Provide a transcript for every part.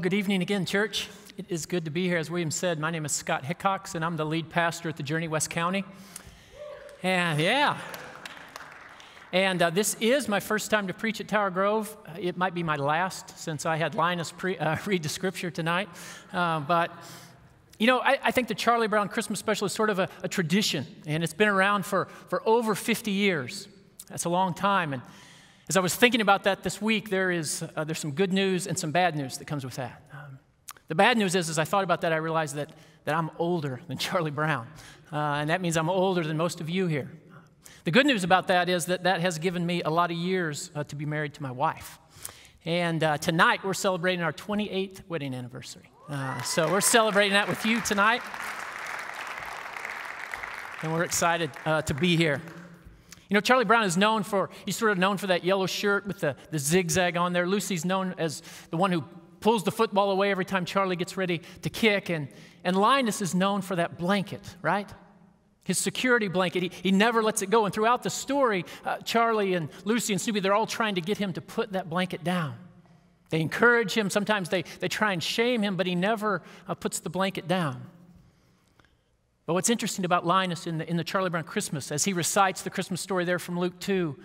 Well, good evening again, church. It is good to be here. As William said, my name is Scott Hickox, and I'm the lead pastor at the Journey West County. And yeah, and uh, this is my first time to preach at Tower Grove. Uh, it might be my last since I had Linus pre- uh, read the scripture tonight. Uh, but you know, I, I, think the Charlie Brown Christmas special is sort of a, a, tradition, and it's been around for, for over 50 years. That's a long time. And as I was thinking about that this week, there is, uh, there's some good news and some bad news that comes with that. Um, the bad news is, as I thought about that, I realized that, that I'm older than Charlie Brown. Uh, and that means I'm older than most of you here. The good news about that is that that has given me a lot of years uh, to be married to my wife. And uh, tonight we're celebrating our 28th wedding anniversary. Uh, so we're celebrating that with you tonight. And we're excited uh, to be here. You know, Charlie Brown is known for, he's sort of known for that yellow shirt with the, the zigzag on there. Lucy's known as the one who pulls the football away every time Charlie gets ready to kick. And, and Linus is known for that blanket, right? His security blanket. He, he never lets it go. And throughout the story, uh, Charlie and Lucy and Snoopy, they're all trying to get him to put that blanket down. They encourage him. Sometimes they, they try and shame him, but he never uh, puts the blanket down. But what's interesting about Linus in the, in the Charlie Brown Christmas, as he recites the Christmas story there from Luke 2,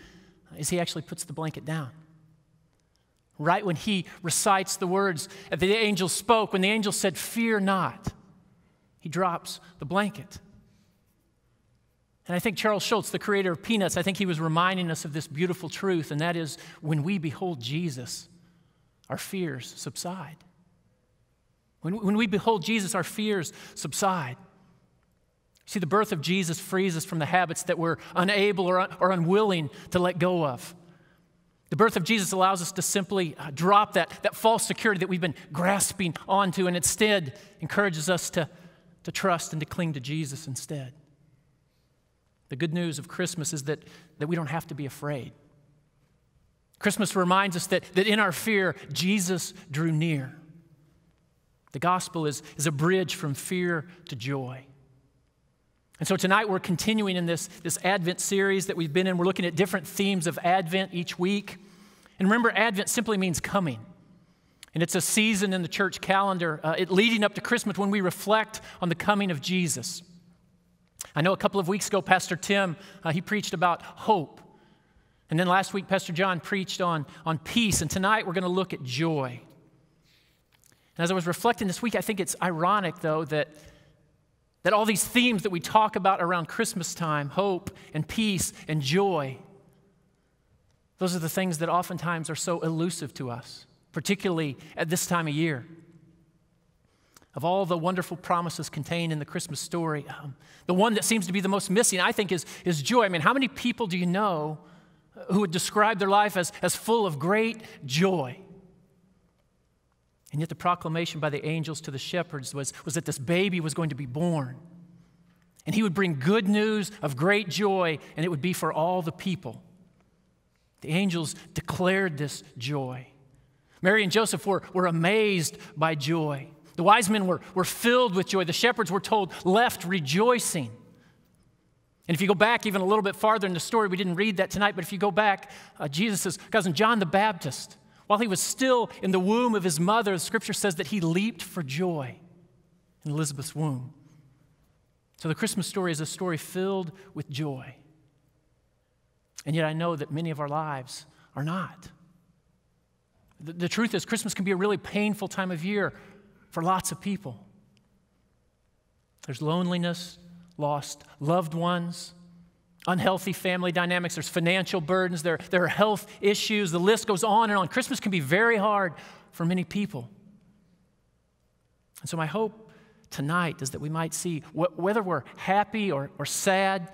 is he actually puts the blanket down. Right when he recites the words that the angel spoke, when the angel said, Fear not, he drops the blanket. And I think Charles Schulz, the creator of Peanuts, I think he was reminding us of this beautiful truth, and that is when we behold Jesus, our fears subside. When, when we behold Jesus, our fears subside. See, the birth of Jesus frees us from the habits that we're unable or, un- or unwilling to let go of. The birth of Jesus allows us to simply uh, drop that, that false security that we've been grasping onto and instead encourages us to, to trust and to cling to Jesus instead. The good news of Christmas is that, that we don't have to be afraid. Christmas reminds us that, that in our fear, Jesus drew near. The gospel is, is a bridge from fear to joy. And so tonight we're continuing in this, this Advent series that we've been in. We're looking at different themes of Advent each week. And remember, Advent simply means coming. And it's a season in the church calendar, uh, it leading up to Christmas when we reflect on the coming of Jesus. I know a couple of weeks ago, Pastor Tim, uh, he preached about hope. And then last week, Pastor John preached on, on peace. And tonight, we're going to look at joy. And as I was reflecting this week, I think it's ironic, though, that that all these themes that we talk about around Christmas time hope and peace and joy those are the things that oftentimes are so elusive to us, particularly at this time of year. Of all the wonderful promises contained in the Christmas story, um, the one that seems to be the most missing, I think, is, is joy. I mean, how many people do you know who would describe their life as, as full of great joy? And yet, the proclamation by the angels to the shepherds was, was that this baby was going to be born. And he would bring good news of great joy, and it would be for all the people. The angels declared this joy. Mary and Joseph were, were amazed by joy. The wise men were, were filled with joy. The shepherds were told, left rejoicing. And if you go back even a little bit farther in the story, we didn't read that tonight, but if you go back, uh, Jesus' cousin John the Baptist while he was still in the womb of his mother, the scripture says that he leaped for joy in Elizabeth's womb. So the Christmas story is a story filled with joy. And yet I know that many of our lives are not. The, the truth is, Christmas can be a really painful time of year for lots of people. There's loneliness, lost loved ones, unhealthy family dynamics, there's financial burdens, there, there are health issues, the list goes on and on. Christmas can be very hard for many people. And so, my hope tonight is that we might see wh- whether we're happy or, or sad,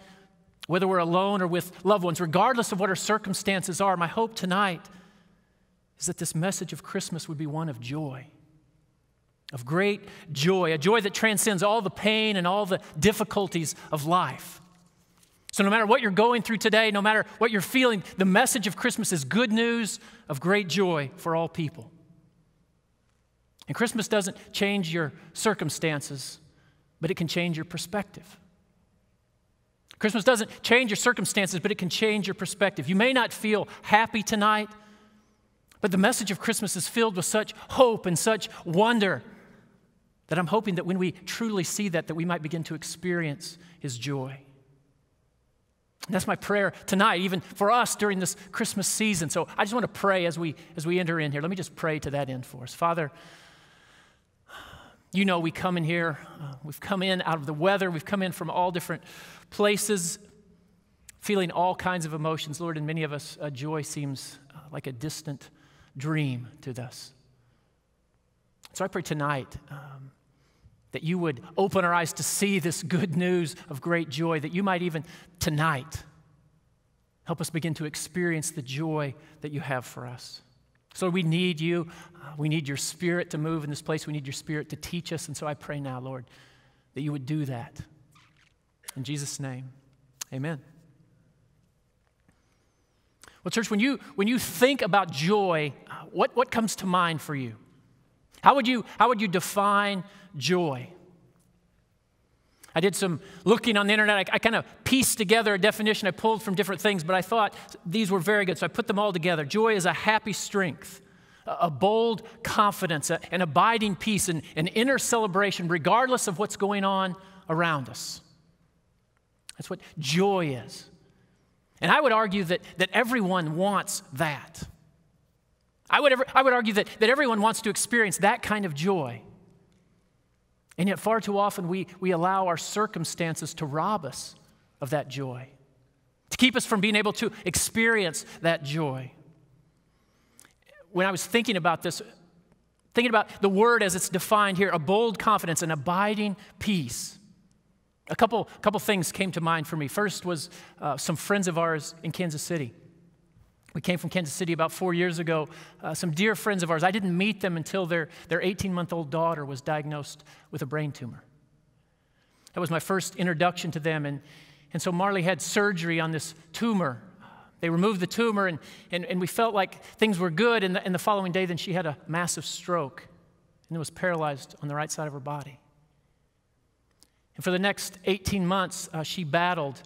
whether we're alone or with loved ones, regardless of what our circumstances are, my hope tonight is that this message of Christmas would be one of joy, of great joy, a joy that transcends all the pain and all the difficulties of life. So, no matter what you're going through today, no matter what you're feeling, the message of Christmas is good news of great joy for all people. And Christmas doesn't change your circumstances, but it can change your perspective. Christmas doesn't change your circumstances, but it can change your perspective. You may not feel happy tonight, But the message of Christmas is filled with such hope and such wonder that I'm hoping that when we truly see that, that we might begin to experience his joy. That's my prayer tonight, even for us during this Christmas season. So I just want to pray as we as we enter in here. Let me just pray to that end for us. Father, you know we come in here, uh, we've come in out of the weather, we've come in from all different places, feeling all kinds of emotions. Lord, and many of us, uh, joy seems uh, like a distant dream to us. So I pray tonight um, that you would open our eyes to see this good news of great joy, that you might even tonight help us begin to experience the joy that you have for us. So we need you. Uh, we need your spirit to move in this place. We need your spirit to teach us. And so I pray now, Lord, that you would do that. In Jesus' name, amen. Well, church, when you, when you think about joy, uh, what, what comes to mind for you? How would you, how would you define joy? I did some looking on the internet. I, I kind of pieced together a definition I pulled from different things, but I thought these were very good, so I put them all together. Joy is a happy strength, a, a bold confidence, a, an abiding peace, an, an inner celebration, regardless of what's going on around us. That's what joy is. And I would argue that, that everyone wants that. I would, ever, I would argue that, that everyone wants to experience that kind of joy. And yet, far too often, we, we allow our circumstances to rob us of that joy, to keep us from being able to experience that joy. When I was thinking about this, thinking about the word as it's defined here, a bold confidence, an abiding peace. A couple, couple things came to mind for me. First was uh, some friends of ours in Kansas City. We came from Kansas City about four years ago. Uh, some dear friends of ours, I didn't meet them until their, their 18 month old daughter was diagnosed with a brain tumor. That was my first introduction to them. And, and so Marley had surgery on this tumor. They removed the tumor, and, and, and we felt like things were good. And the, and the following day, then she had a massive stroke and it was paralyzed on the right side of her body. And for the next 18 months, uh, she battled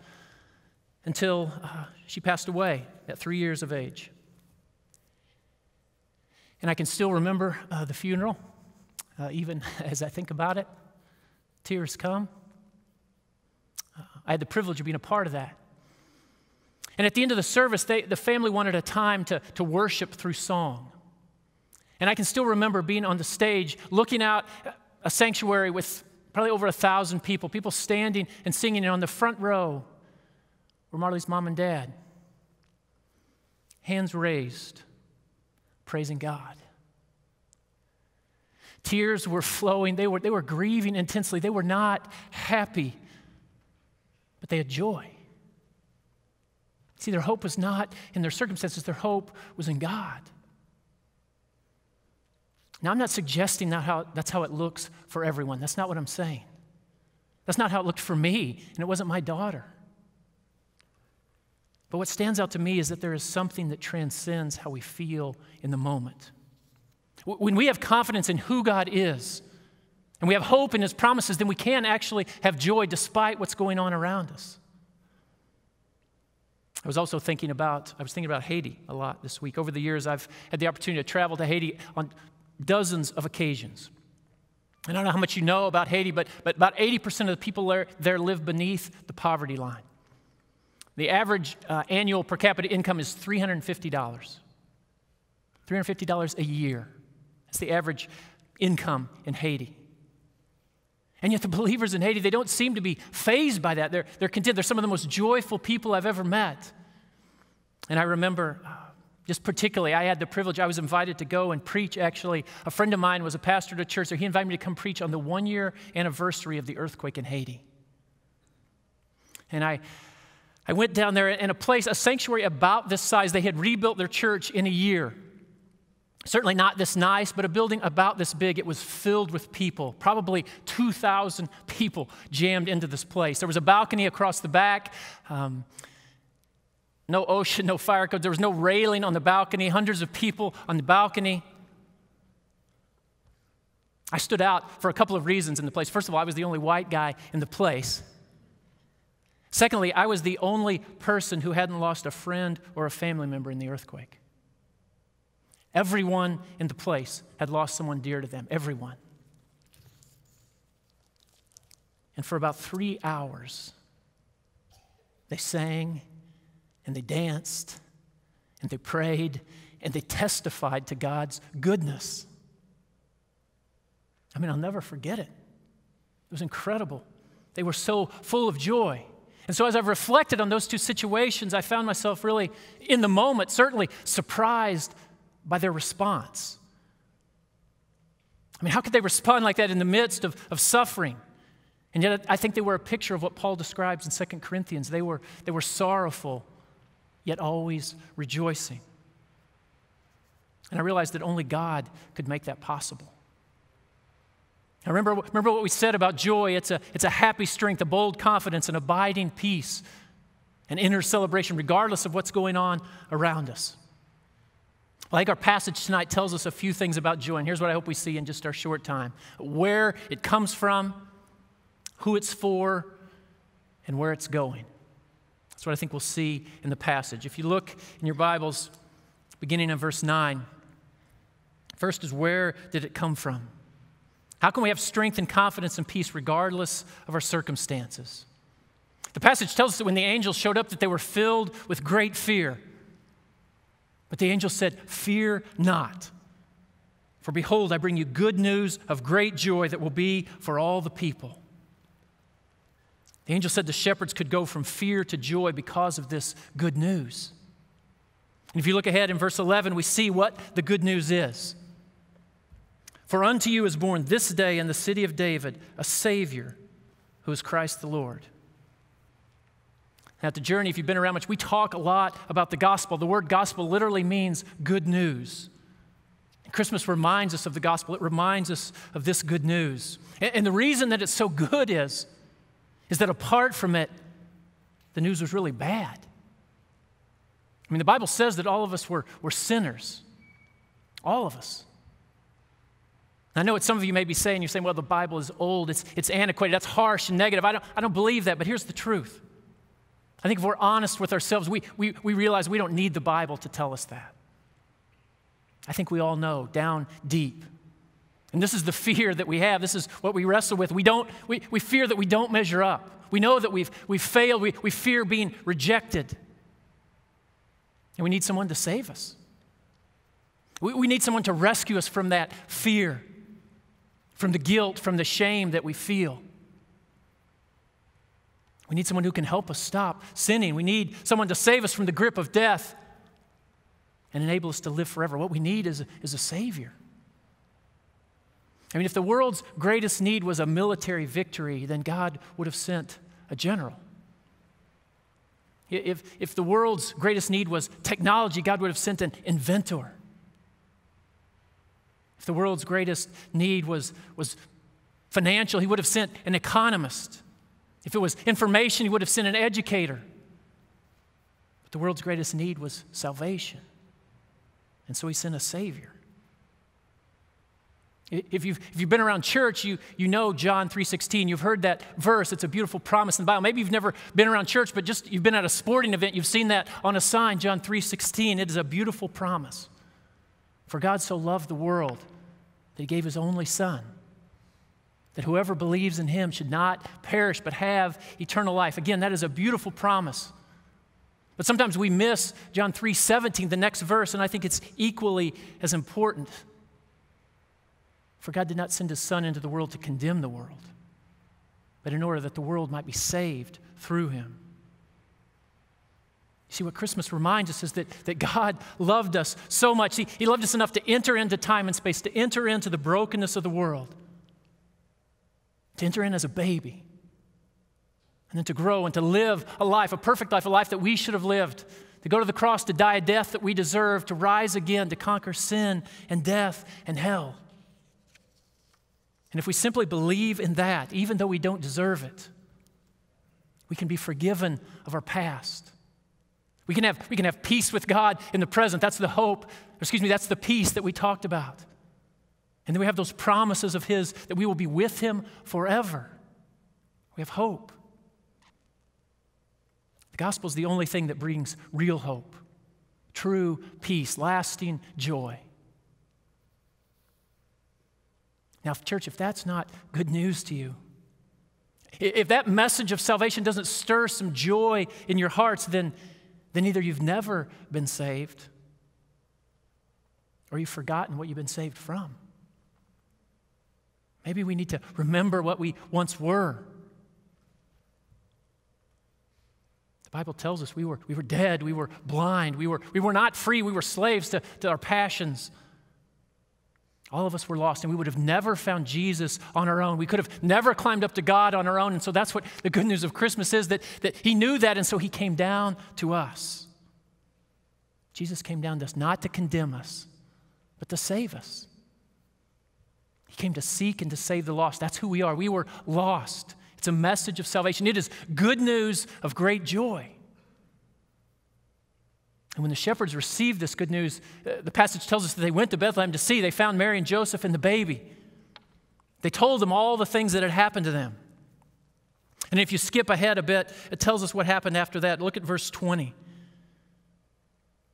until uh, she passed away at three years of age. And I can still remember uh, the funeral, uh, even as I think about it. Tears come. Uh, I had the privilege of being a part of that. And at the end of the service, they, the family wanted a time to, to worship through song. And I can still remember being on the stage, looking out a sanctuary with probably over a thousand people, people standing and singing, and on the front row Marley's mom and dad hands raised, praising God. Tears were flowing. They were, they were grieving intensely. They were not happy, but they had joy. See, their hope was not in their circumstances, their hope was in God. Now, I'm not suggesting that how, that's how it looks for everyone. That's not what I'm saying. That's not how it looked for me, and it wasn't my daughter. But what stands out to me is that there is something that transcends how we feel in the moment. When we have confidence in who God is, and we have hope in His promises, then we can actually have joy despite what's going on around us. I was also thinking about, I was thinking about Haiti a lot this week. Over the years, I've had the opportunity to travel to Haiti on dozens of occasions. I don't know how much you know about Haiti, but, but about 80% of the people there, there live beneath the poverty line. The average uh, annual per capita income is $350. $350 a year. That's the average income in Haiti. And yet, the believers in Haiti, they don't seem to be fazed by that. They're, they're content. They're some of the most joyful people I've ever met. And I remember, uh, just particularly, I had the privilege, I was invited to go and preach. Actually, a friend of mine was a pastor at a church, so he invited me to come preach on the one year anniversary of the earthquake in Haiti. And I, I went down there in a place, a sanctuary about this size. They had rebuilt their church in a year. Certainly not this nice, but a building about this big. It was filled with people, probably 2,000 people jammed into this place. There was a balcony across the back. Um, no OSHA, no fire code. There was no railing on the balcony, hundreds of people on the balcony. I stood out for a couple of reasons in the place. First of all, I was the only white guy in the place. Secondly, I was the only person who hadn't lost a friend or a family member in the earthquake. Everyone in the place had lost someone dear to them. Everyone. And for about three hours, they sang and they danced and they prayed and they testified to God's goodness. I mean, I'll never forget it. It was incredible. They were so full of joy. And so, as I've reflected on those two situations, I found myself really, in the moment, certainly surprised by their response. I mean, how could they respond like that in the midst of, of suffering? And yet, I think they were a picture of what Paul describes in 2 Corinthians. They were, they were sorrowful, yet always rejoicing. And I realized that only God could make that possible. Now remember, remember what we said about joy it's a, it's a happy strength, a bold confidence, an abiding peace, an inner celebration, regardless of what's going on around us. I think our passage tonight tells us a few things about joy, and here's what I hope we see in just our short time where it comes from, who it's for, and where it's going. That's what I think we'll see in the passage. If you look in your Bibles, beginning in verse 9, first is where did it come from? How can we have strength and confidence and peace regardless of our circumstances? The passage tells us that when the angels showed up that they were filled with great fear. But the angel said, "Fear not. For behold, I bring you good news of great joy that will be for all the people." The angel said the shepherds could go from fear to joy because of this good news. And if you look ahead in verse 11, we see what the good news is. For unto you is born this day in the city of David a Savior who is Christ the Lord. Now, at the journey, if you've been around much, we talk a lot about the gospel. The word gospel literally means good news. Christmas reminds us of the gospel, it reminds us of this good news. And the reason that it's so good is is that apart from it, the news was really bad. I mean, the Bible says that all of us were, were sinners. All of us. I know what some of you may be saying. You're saying, well, the Bible is old, it's, it's antiquated, that's harsh and negative. I don't, I don't believe that, but here's the truth. I think if we're honest with ourselves, we, we, we realize we don't need the Bible to tell us that. I think we all know down deep and this is the fear that we have. This is what we wrestle with. We, don't, we, we fear that we don't measure up. We know that we've, we've failed. We, we fear being rejected. And we need someone to save us. We, we need someone to rescue us from that fear, from the guilt, from the shame that we feel. We need someone who can help us stop sinning. We need someone to save us from the grip of death and enable us to live forever. What we need is, is a Savior. I mean, if the world's greatest need was a military victory, then God would have sent a general. If, if the world's greatest need was technology, God would have sent an inventor. If the world's greatest need was, was financial, He would have sent an economist. If it was information, He would have sent an educator. But the world's greatest need was salvation. And so He sent a Savior. If you've, if you've been around church, you, you know John 3.16. You've heard that verse. It's a beautiful promise in the Bible. Maybe you've never been around church, but just you've been at a sporting event. You've seen that on a sign, John 3.16. It is a beautiful promise. For God so loved the world that he gave his only son, that whoever believes in him should not perish but have eternal life. Again, that is a beautiful promise. But sometimes we miss John 3.17, the next verse, and I think it's equally as important. For God did not send his Son into the world to condemn the world, but in order that the world might be saved through him. See, what Christmas reminds us is that, that God loved us so much. He, he loved us enough to enter into time and space, to enter into the brokenness of the world, to enter in as a baby, and then to grow and to live a life, a perfect life, a life that we should have lived, to go to the cross, to die a death that we deserve, to rise again, to conquer sin and death and hell. And if we simply believe in that, even though we don't deserve it, we can be forgiven of our past. We can have, we can have peace with God in the present. That's the hope, excuse me, that's the peace that we talked about. And then we have those promises of His that we will be with Him forever. We have hope. The gospel is the only thing that brings real hope, true peace, lasting joy. Now, church, if that's not good news to you, if that message of salvation doesn't stir some joy in your hearts, then, then either you've never been saved or you've forgotten what you've been saved from. Maybe we need to remember what we once were. The Bible tells us we were, we were dead, we were blind, we were, we were not free, we were slaves to, to our passions. All of us were lost, and we would have never found Jesus on our own. We could have never climbed up to God on our own. And so that's what the good news of Christmas is that, that He knew that, and so He came down to us. Jesus came down to us not to condemn us, but to save us. He came to seek and to save the lost. That's who we are. We were lost. It's a message of salvation, it is good news of great joy. And when the shepherds received this good news, uh, the passage tells us that they went to Bethlehem to see. They found Mary and Joseph and the baby. They told them all the things that had happened to them. And if you skip ahead a bit, it tells us what happened after that. Look at verse 20. It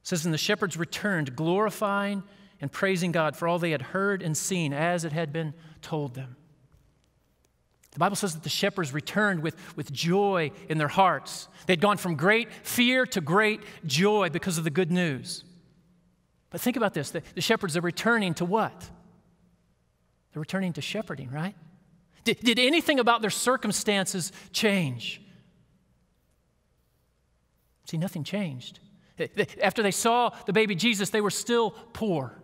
says, And the shepherds returned, glorifying and praising God for all they had heard and seen as it had been told them. The Bible says that the shepherds returned with, with joy in their hearts. They'd gone from great fear to great joy because of the good news. But think about this the, the shepherds are returning to what? They're returning to shepherding, right? Did, did anything about their circumstances change? See, nothing changed. After they saw the baby Jesus, they were still poor.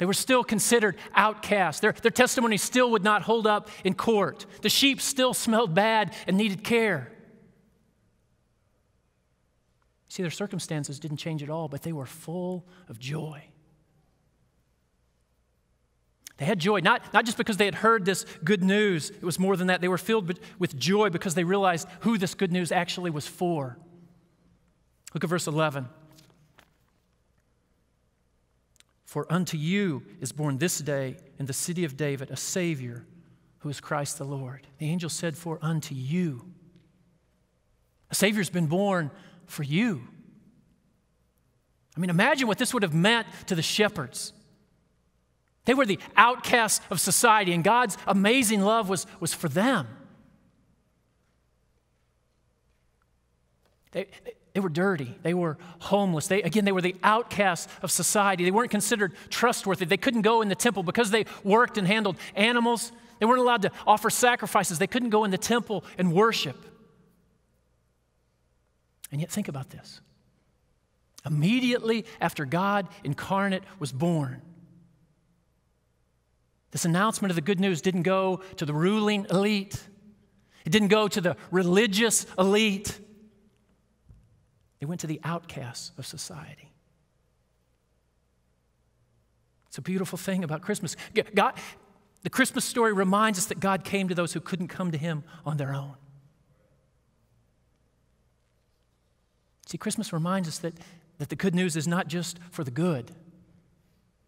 They were still considered outcasts. Their, their testimony still would not hold up in court. The sheep still smelled bad and needed care. See, their circumstances didn't change at all, but they were full of joy. They had joy, not, not just because they had heard this good news, it was more than that. They were filled with joy because they realized who this good news actually was for. Look at verse 11. For unto you is born this day in the city of David a Savior who is Christ the Lord. The angel said, For unto you. A Savior's been born for you. I mean, imagine what this would have meant to the shepherds. They were the outcasts of society, and God's amazing love was, was for them. They, they were dirty. They were homeless. They, again, they were the outcasts of society. They weren't considered trustworthy. They couldn't go in the temple because they worked and handled animals. They weren't allowed to offer sacrifices. They couldn't go in the temple and worship. And yet, think about this. Immediately after God incarnate was born, this announcement of the good news didn't go to the ruling elite, it didn't go to the religious elite. They went to the outcasts of society. It's a beautiful thing about Christmas. God, the Christmas story reminds us that God came to those who couldn't come to Him on their own. See, Christmas reminds us that, that the good news is not just for the good,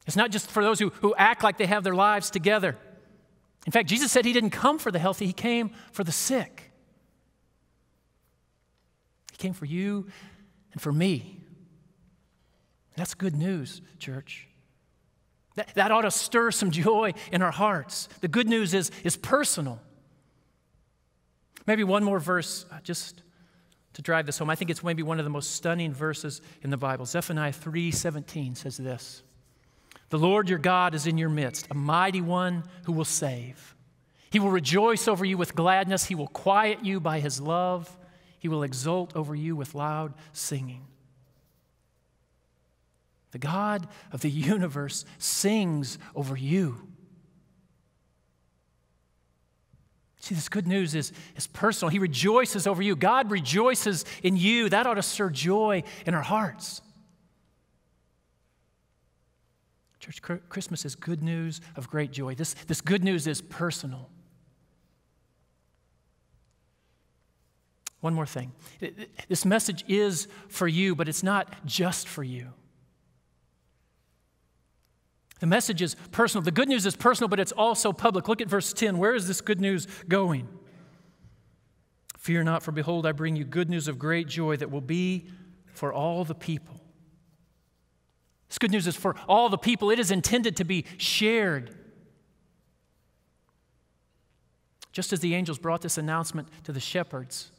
it's not just for those who, who act like they have their lives together. In fact, Jesus said He didn't come for the healthy, He came for the sick. He came for you and for me. That's good news, church. That, that ought to stir some joy in our hearts. The good news is, is personal. Maybe one more verse uh, just to drive this home. I think it's maybe one of the most stunning verses in the Bible. Zephaniah 3:17 says this. The Lord your God is in your midst, a mighty one who will save. He will rejoice over you with gladness. He will quiet you by his love. He will exult over you with loud singing. The God of the universe sings over you. See, this good news is, is personal. He rejoices over you. God rejoices in you. That ought to stir joy in our hearts. Church, Christmas is good news of great joy. This, this good news is personal. One more thing. This message is for you, but it's not just for you. The message is personal. The good news is personal, but it's also public. Look at verse 10. Where is this good news going? Fear not, for behold, I bring you good news of great joy that will be for all the people. This good news is for all the people. It is intended to be shared. Just as the angels brought this announcement to the shepherds,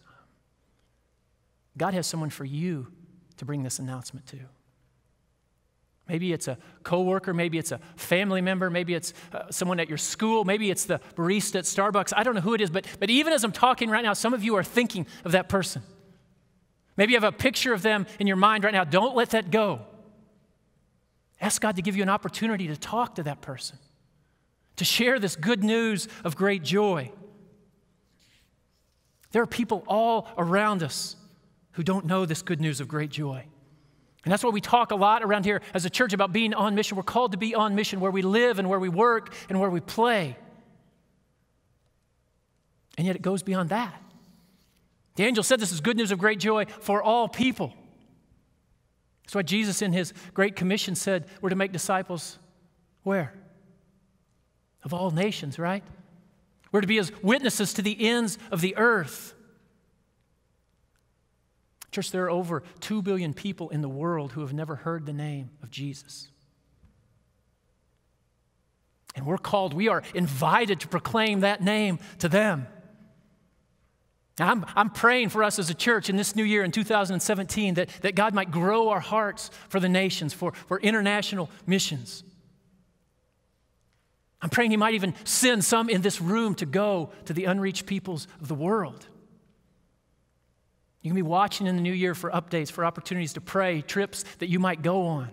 God has someone for you to bring this announcement to. Maybe it's a coworker, maybe it's a family member, maybe it's uh, someone at your school, maybe it's the barista at Starbucks. I don't know who it is, but, but even as I'm talking right now, some of you are thinking of that person. Maybe you have a picture of them in your mind right now. Don't let that go. Ask God to give you an opportunity to talk to that person, to share this good news of great joy. There are people all around us who don't know this good news of great joy. And that's why we talk a lot around here as a church about being on mission. We're called to be on mission where we live and where we work and where we play. And yet it goes beyond that. The angel said this is good news of great joy for all people. That's why Jesus, in his Great Commission, said we're to make disciples where? Of all nations, right? We're to be as witnesses to the ends of the earth. Church, there are over 2 billion people in the world who have never heard the name of Jesus. And we're called, we are invited to proclaim that name to them. Now, I'm, I'm praying for us as a church in this new year in 2017 that, that God might grow our hearts for the nations, for, for international missions. I'm praying He might even send some in this room to go to the unreached peoples of the world. You can be watching in the new year for updates, for opportunities to pray, trips that you might go on.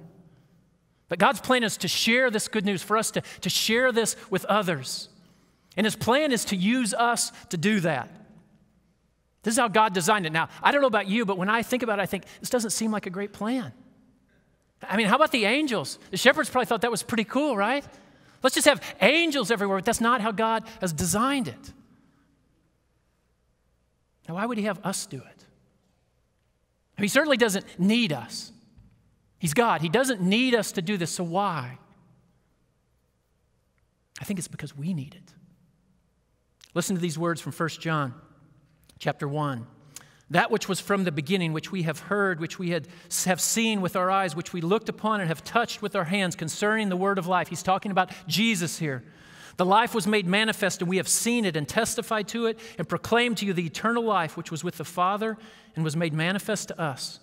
But God's plan is to share this good news, for us to, to share this with others. And His plan is to use us to do that. This is how God designed it. Now, I don't know about you, but when I think about it, I think this doesn't seem like a great plan. I mean, how about the angels? The shepherds probably thought that was pretty cool, right? Let's just have angels everywhere. But that's not how God has designed it. Now, why would He have us do it? He certainly doesn't need us. He's God. He doesn't need us to do this. So why? I think it's because we need it. Listen to these words from 1 John chapter 1. That which was from the beginning, which we have heard, which we had, have seen with our eyes, which we looked upon and have touched with our hands concerning the word of life. He's talking about Jesus here. The life was made manifest, and we have seen it and testified to it and proclaimed to you the eternal life which was with the Father and was made manifest to us.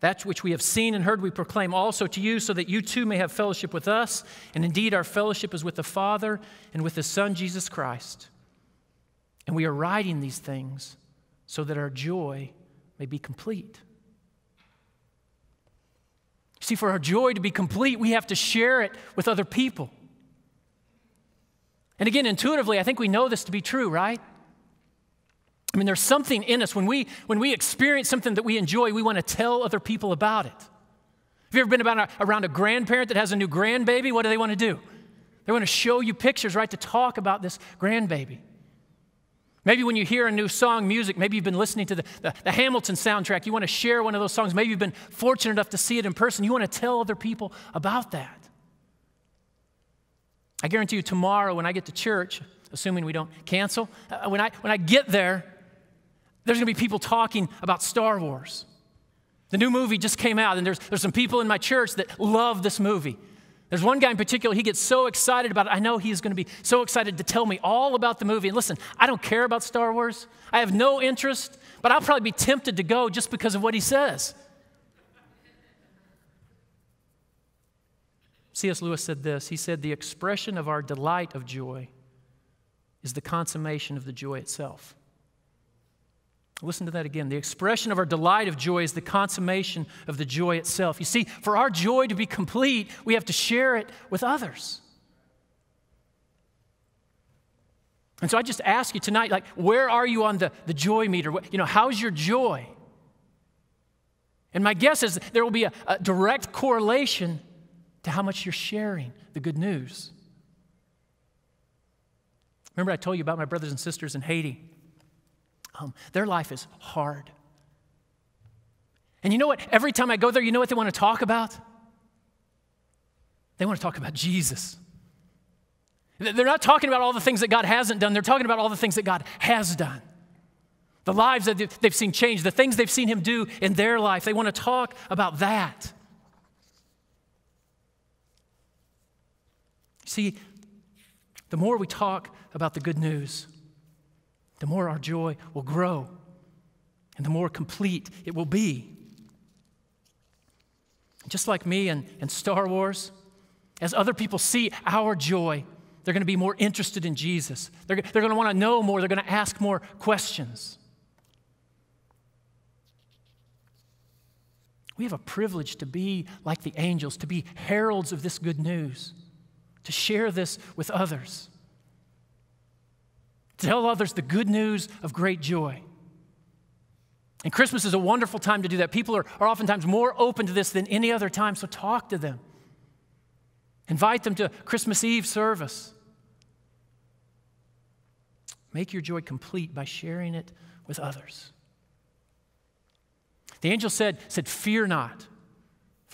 That which we have seen and heard, we proclaim also to you, so that you too may have fellowship with us. And indeed, our fellowship is with the Father and with His Son, Jesus Christ. And we are writing these things so that our joy may be complete. See, for our joy to be complete, we have to share it with other people. And again, intuitively, I think we know this to be true, right? I mean, there's something in us. When we, when we experience something that we enjoy, we want to tell other people about it. Have you ever been about around a grandparent that has a new grandbaby? What do they want to do? They want to show you pictures, right, to talk about this grandbaby. Maybe when you hear a new song, music, maybe you've been listening to the, the, the, Hamilton soundtrack, you want to share one of those songs. Maybe you've been fortunate enough to see it in person. You want to tell other people about that. I guarantee you, tomorrow when I get to church, assuming we don't cancel, uh, when, I, when I get there, there's going to be people talking about Star Wars. The new movie just came out, and there's, there's some people in my church that love this movie. There's one guy in particular, he gets so excited about it. I know he's going to be so excited to tell me all about the movie. And listen, I don't care about Star Wars, I have no interest, but I'll probably be tempted to go just because of what he says. C.S. Lewis said this He said, The expression of our delight of joy is the consummation of the joy itself. Listen to that again. The expression of our delight of joy is the consummation of the joy itself. You see, for our joy to be complete, we have to share it with others. And so I just ask you tonight, like, where are you on the, the joy meter? You know, how's your joy? And my guess is there will be a, a direct correlation to how much you're sharing the good news. Remember, I told you about my brothers and sisters in Haiti. Um, their life is hard. And you know what? Every time I go there, you know what they want to talk about? They want to talk about Jesus. They're not talking about all the things that God hasn't done, they're talking about all the things that God has done. The lives that they've seen change, the things they've seen Him do in their life. They want to talk about that. See, the more we talk about the good news, the more our joy will grow and the more complete it will be. Just like me and, and Star Wars, as other people see our joy, they're going to be more interested in Jesus. They're, they're going to want to know more. They're going to ask more questions. We have a privilege to be like the angels, to be heralds of this good news, to share this with others, tell others the good news of great joy. And Christmas is a wonderful time to do that. People are, are oftentimes more open to this than any other time, so talk to them. Invite them to Christmas Eve service. Make your joy complete by sharing it with others. The angel said, said, Fear not,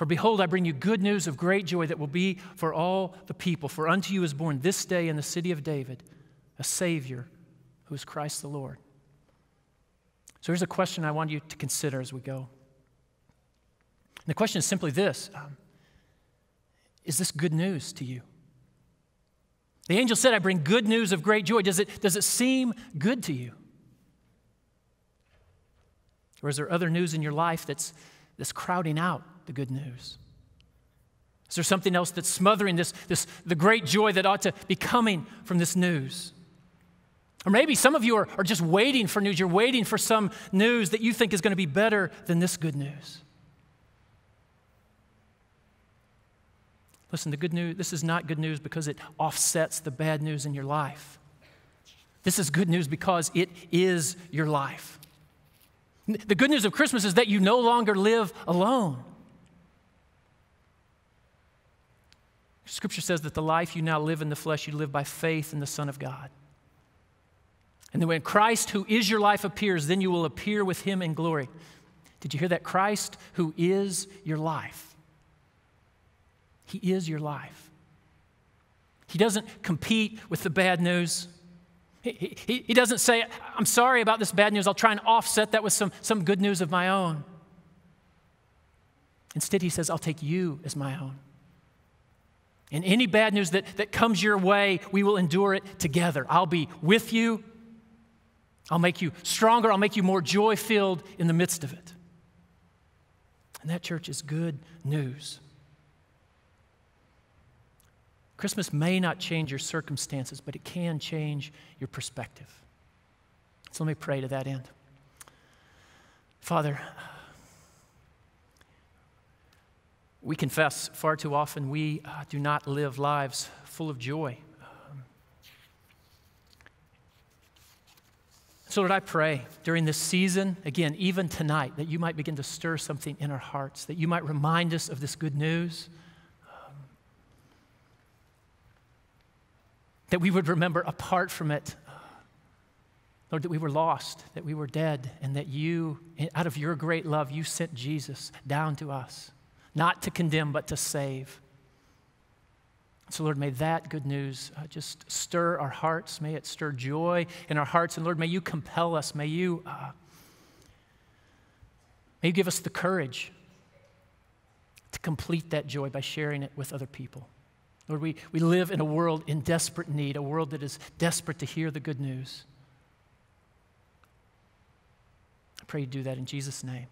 for behold, I bring you good news of great joy that will be for all the people. For unto you is born this day in the city of David a Savior who is Christ the Lord. So here's a question I want you to consider as we go. And the question is simply this um, Is this good news to you? The angel said, I bring good news of great joy. Does it, does it seem good to you? Or is there other news in your life that's, that's crowding out the good news? Is there something else that's smothering this, this, the great joy that ought to be coming from this news? Or maybe some of you are, are just waiting for news. You're waiting for some news that you think is going to be better than this good news. Listen, the good news, this is not good news because it offsets the bad news in your life. This is good news because it is your life. The good news of Christmas is that you no longer live alone. Scripture says that the life you now live in the flesh, you live by faith in the Son of God. And then when Christ, who is your life, appears, then you will appear with him in glory. Did you hear that? Christ, who is your life. He is your life. He doesn't compete with the bad news. He, he, he doesn't say, I'm sorry about this bad news. I'll try and offset that with some, some good news of my own. Instead, he says, I'll take you as my own. And any bad news that, that comes your way, we will endure it together. I'll be with you. I'll make you stronger. I'll make you more joy filled in the midst of it. And that, church, is good news. Christmas may not change your circumstances, but it can change your perspective. So let me pray to that end. Father, we confess far too often we uh, do not live lives full of joy. Um, so, Lord, I pray during this season, again, even tonight, that you might begin to stir something in our hearts, that you might remind us of this good news that we would remember apart from it, Lord, that we were lost, that we were dead, and that you, out of your great love, you sent Jesus down to us, not to condemn, but to save. So, Lord, may that good news uh, just stir our hearts. May it stir joy in our hearts. And, Lord, may you compel us. May you, uh, may you give us the courage to complete that joy by sharing it with other people. Lord, we, we live in a world in desperate need, a world that is desperate to hear the good news. I pray you do that in Jesus' name.